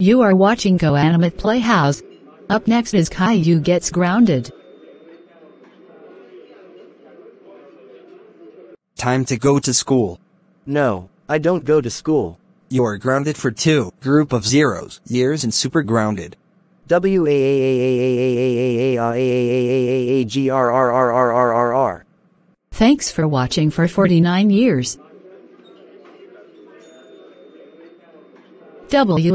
You are watching Go Animate Playhouse. Up next is Caillou Gets Grounded. Time to go to school. No, I don't go to school. You're grounded for two. Group of zeros, years and super grounded. W A A A A A A A A A A A A G R R R R R R R. Thanks for watching for 49 years. W